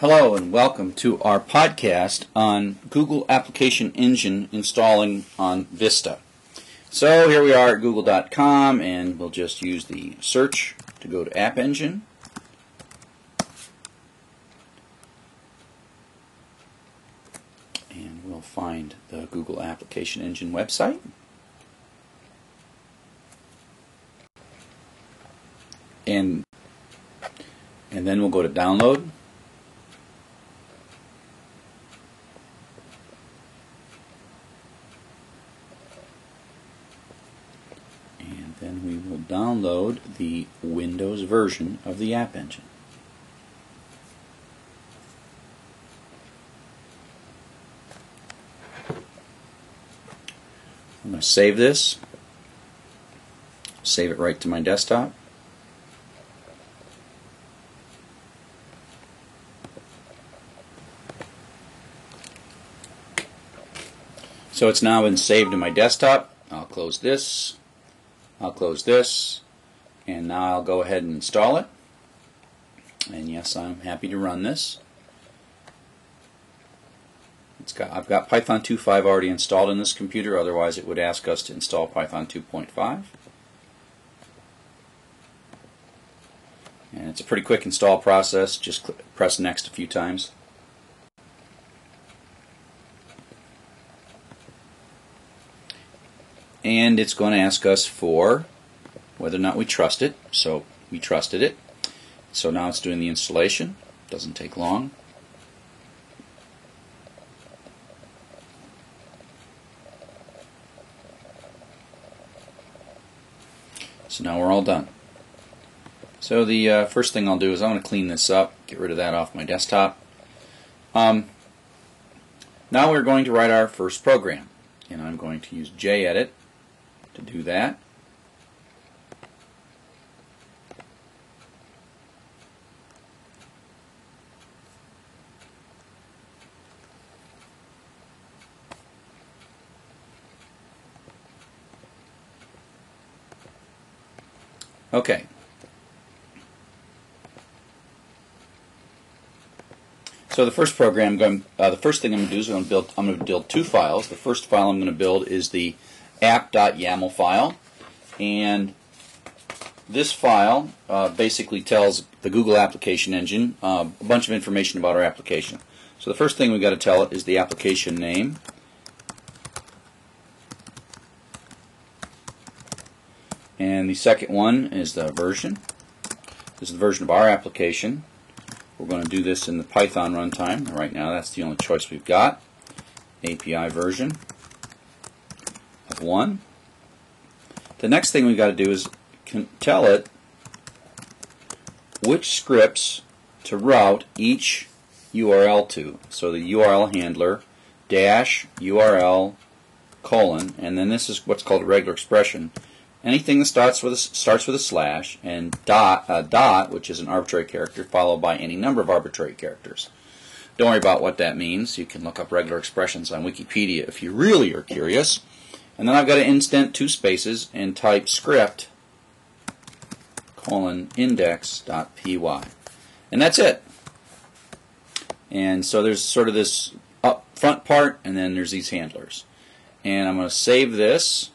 Hello and welcome to our podcast on Google Application Engine installing on Vista. So here we are at google.com and we'll just use the search to go to App Engine. And we'll find the Google Application Engine website. And and then we'll go to download then we will download the Windows version of the App Engine. I'm going to save this, save it right to my desktop. So it's now been saved to my desktop. I'll close this. I'll close this and now I'll go ahead and install it. And yes I'm happy to run this. It's got I've got Python 2.5 already installed in this computer otherwise it would ask us to install Python 2.5 and it's a pretty quick install process just press next a few times. And it's going to ask us for whether or not we trust it. So we trusted it. So now it's doing the installation. Doesn't take long. So now we're all done. So the uh, first thing I'll do is I'm going to clean this up, get rid of that off my desktop. Um, now we're going to write our first program. And I'm going to use JEdit to do that. Okay. So the first program, going, uh, the first thing I'm going to do is I'm going to build. I'm going to build two files. The first file I'm going to build is the app.yaml file. And this file uh, basically tells the Google application engine uh, a bunch of information about our application. So the first thing we've got to tell it is the application name. And the second one is the version. This is the version of our application. We're going to do this in the Python runtime. Right now that's the only choice we've got. API version. Of 1. The next thing we've got to do is tell it which scripts to route each URL to. So the URL handler dash URL colon, and then this is what's called a regular expression. Anything that starts with a, starts with a slash and dot, uh, dot, which is an arbitrary character, followed by any number of arbitrary characters. Don't worry about what that means. You can look up regular expressions on Wikipedia if you really are curious. And then I've got to indent two spaces and type script colon index.py. And that's it. And so there's sort of this up front part and then there's these handlers. And I'm going to save this.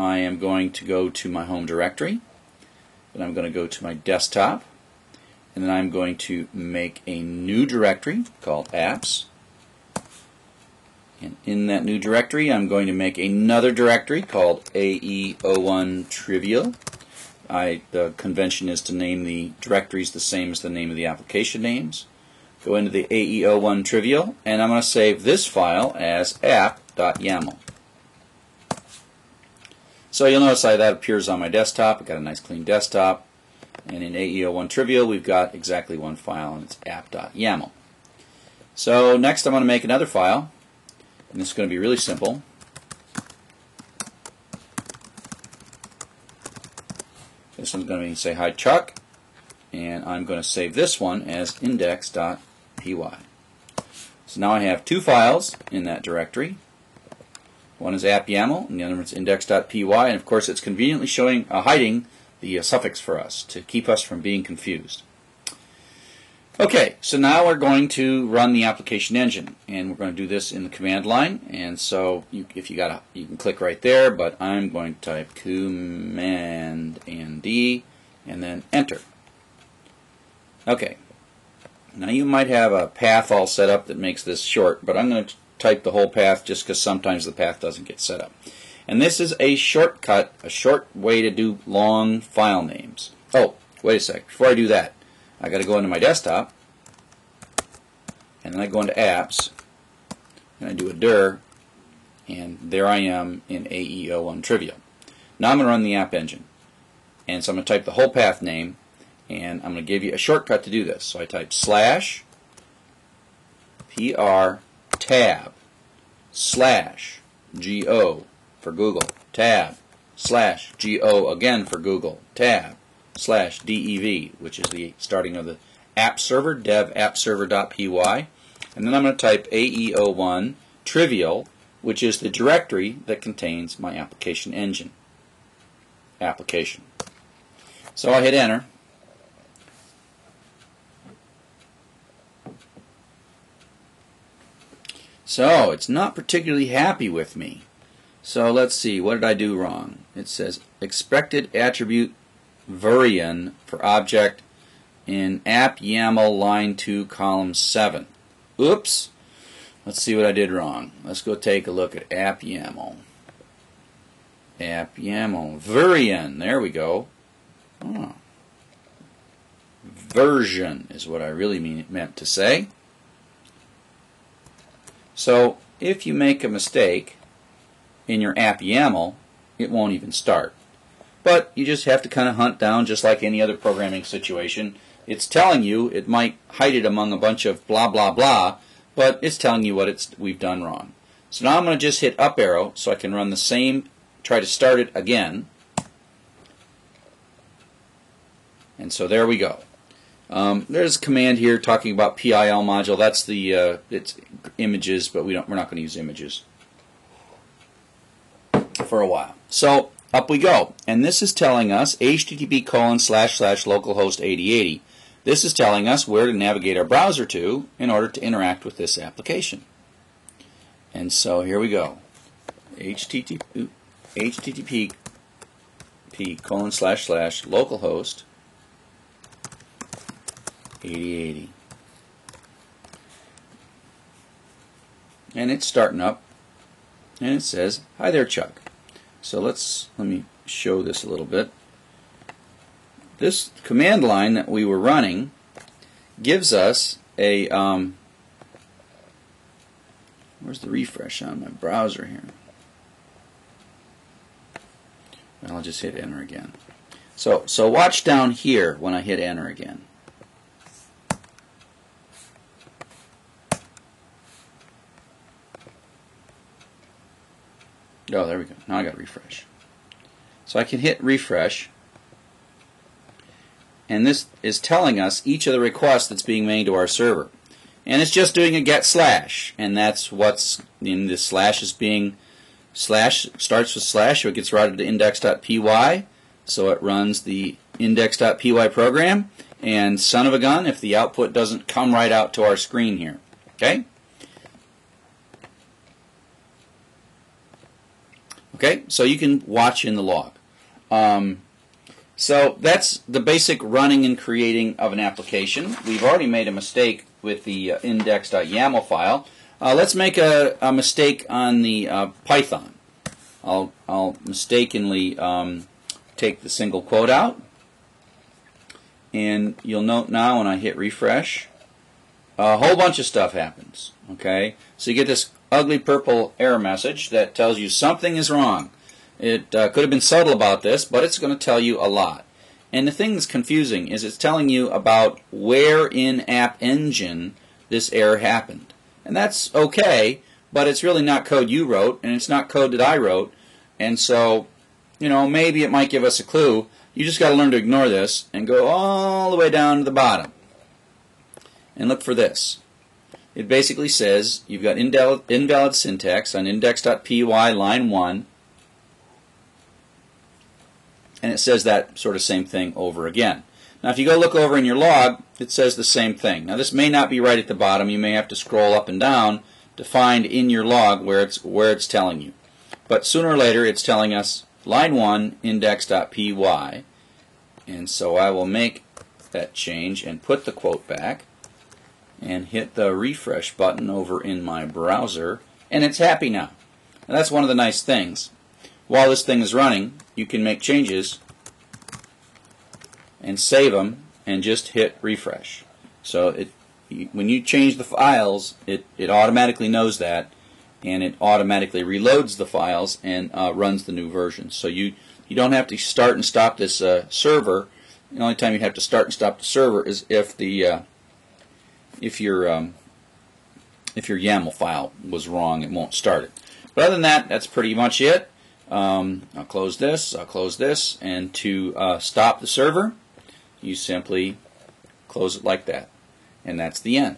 I am going to go to my home directory. Then I'm going to go to my desktop. And then I'm going to make a new directory called apps. And in that new directory, I'm going to make another directory called AE01 Trivial. I, the convention is to name the directories the same as the name of the application names. Go into the AE01 Trivial, and I'm going to save this file as app.yaml. So you'll notice that appears on my desktop. I've got a nice clean desktop. And in AE01 Trivial, we've got exactly one file, and it's app.yaml. So next I'm going to make another file and this is going to be really simple. This one's going to be say hi Chuck, and I'm going to save this one as index.py. So now I have two files in that directory. One is app.yaml, and the other is index.py, and of course it's conveniently showing uh, hiding the uh, suffix for us to keep us from being confused. Okay, so now we're going to run the application engine, and we're going to do this in the command line. And so, you, if you got, a, you can click right there. But I'm going to type command and D, and then enter. Okay. Now you might have a path all set up that makes this short, but I'm going to type the whole path just because sometimes the path doesn't get set up. And this is a shortcut, a short way to do long file names. Oh, wait a sec. Before I do that, I got to go into my desktop, and then I go into apps, and I do a dir, and there I am in AE01 Trivial. Now I'm going to run the app engine. And so I'm going to type the whole path name, and I'm going to give you a shortcut to do this. So I type slash pr tab slash go for Google tab slash go again for Google tab slash dev, which is the starting of the app server, dev app server.py. And then I'm going to type AE01 trivial, which is the directory that contains my application engine. Application. So I hit enter. So it's not particularly happy with me. So let's see, what did I do wrong? It says expected attribute Boolean for object in app YAML line 2 column 7. Oops. Let's see what I did wrong. Let's go take a look at app YAML. App YAML. Boolean. There we go. Oh. Version is what I really mean, meant to say. So if you make a mistake in your app YAML, it won't even start. But you just have to kind of hunt down, just like any other programming situation. It's telling you, it might hide it among a bunch of blah, blah, blah, but it's telling you what it's we've done wrong. So now I'm going to just hit up arrow so I can run the same, try to start it again. And so there we go. Um, there's a command here talking about PIL module. That's the uh, it's images, but we don't. We're not going to use images for a while. So up we go. And this is telling us http colon slash slash localhost 8080. This is telling us where to navigate our browser to in order to interact with this application. And so here we go. http, http colon slash slash localhost 8080. And it's starting up. And it says, Hi there, Chuck. So let's let me show this a little bit. This command line that we were running gives us a um, where's the refresh on my browser here? I'll just hit enter again. So so watch down here when I hit enter again. Oh, there we go. Now I got refresh. So I can hit refresh. And this is telling us each of the requests that's being made to our server. And it's just doing a get slash. And that's what's in this slash is being slash starts with slash so it gets routed to index.py. So it runs the index.py program. And son of a gun if the output doesn't come right out to our screen here. Okay? Okay, so you can watch in the log. Um, so that's the basic running and creating of an application. We've already made a mistake with the uh, index.yaml file. Uh, let's make a, a, mistake on the uh, Python. I'll, I'll mistakenly um, take the single quote out. And you'll note now when I hit refresh, a whole bunch of stuff happens. Okay, so you get this ugly purple error message that tells you something is wrong. It uh, could have been subtle about this, but it's going to tell you a lot. And the thing that's confusing is it's telling you about where in App Engine this error happened. And that's okay, but it's really not code you wrote, and it's not code that I wrote. And so, you know, maybe it might give us a clue. You just got to learn to ignore this and go all the way down to the bottom. And look for this it basically says you've got invalid, syntax on index.py line 1 and it says that sort of same thing over again. Now if you go look over in your log, it says the same thing. Now this may not be right at the bottom. You may have to scroll up and down to find in your log where it's where it's telling you. But sooner or later it's telling us line 1 index.py and so I will make that change and put the quote back and hit the refresh button over in my browser and it's happy now. And that's one of the nice things. While this thing is running, you can make changes and save them and just hit refresh. So it when you change the files, it, it automatically knows that and it automatically reloads the files and uh, runs the new version. So you you don't have to start and stop this uh, server. The only time you have to start and stop the server is if the uh, if your um, if your YAML file was wrong, it won't start it. But other than that, that's pretty much it. Um, I'll close this. I'll close this, and to uh, stop the server, you simply close it like that, and that's the end.